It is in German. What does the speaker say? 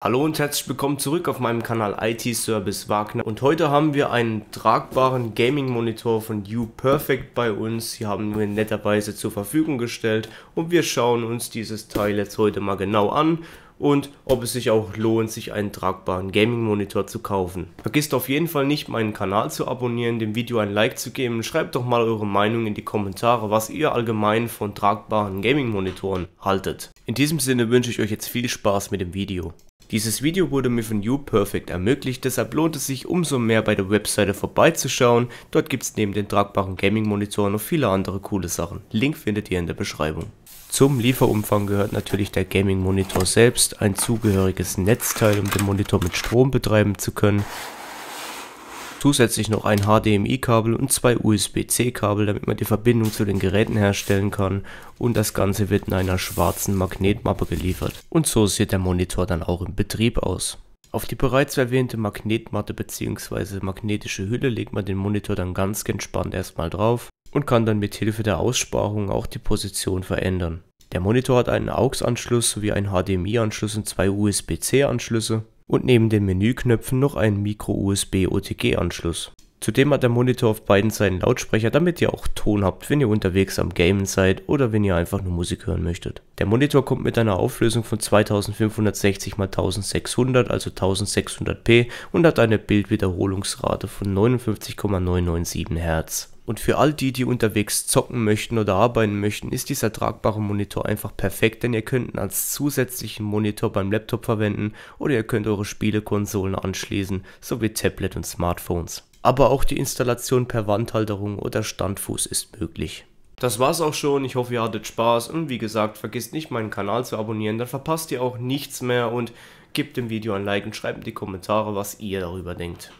Hallo und herzlich willkommen zurück auf meinem Kanal IT Service Wagner und heute haben wir einen tragbaren Gaming Monitor von UPerfect bei uns. Sie haben wir netterweise zur Verfügung gestellt und wir schauen uns dieses Teil jetzt heute mal genau an und ob es sich auch lohnt, sich einen tragbaren Gaming Monitor zu kaufen. Vergisst auf jeden Fall nicht, meinen Kanal zu abonnieren, dem Video ein Like zu geben. Schreibt doch mal eure Meinung in die Kommentare, was ihr allgemein von tragbaren Gaming Monitoren haltet. In diesem Sinne wünsche ich euch jetzt viel Spaß mit dem Video. Dieses Video wurde mir von UPerfect ermöglicht, deshalb lohnt es sich umso mehr bei der Webseite vorbeizuschauen. Dort gibt es neben den tragbaren Gaming-Monitoren noch viele andere coole Sachen. Link findet ihr in der Beschreibung. Zum Lieferumfang gehört natürlich der Gaming-Monitor selbst, ein zugehöriges Netzteil, um den Monitor mit Strom betreiben zu können, zusätzlich noch ein HDMI-Kabel und zwei USB-C-Kabel, damit man die Verbindung zu den Geräten herstellen kann und das Ganze wird in einer schwarzen Magnetmappe geliefert. Und so sieht der Monitor dann auch im Betrieb aus. Auf die bereits erwähnte Magnetmatte bzw. magnetische Hülle legt man den Monitor dann ganz entspannt erstmal drauf und kann dann mit Hilfe der Aussparung auch die Position verändern. Der Monitor hat einen AUX-Anschluss sowie einen HDMI-Anschluss und zwei USB-C-Anschlüsse und neben den Menüknöpfen noch einen Micro-USB-OTG-Anschluss. Zudem hat der Monitor auf beiden Seiten Lautsprecher, damit ihr auch Ton habt, wenn ihr unterwegs am Gamen seid oder wenn ihr einfach nur Musik hören möchtet. Der Monitor kommt mit einer Auflösung von 2560 x 1600, also 1600p und hat eine Bildwiederholungsrate von 59,997 Hz. Und für all die, die unterwegs zocken möchten oder arbeiten möchten, ist dieser tragbare Monitor einfach perfekt, denn ihr könnt ihn als zusätzlichen Monitor beim Laptop verwenden oder ihr könnt eure Spielekonsolen anschließen, sowie Tablet und Smartphones. Aber auch die Installation per Wandhalterung oder Standfuß ist möglich. Das war's auch schon, ich hoffe ihr hattet Spaß und wie gesagt, vergisst nicht meinen Kanal zu abonnieren, dann verpasst ihr auch nichts mehr und gebt dem Video ein Like und schreibt in die Kommentare, was ihr darüber denkt.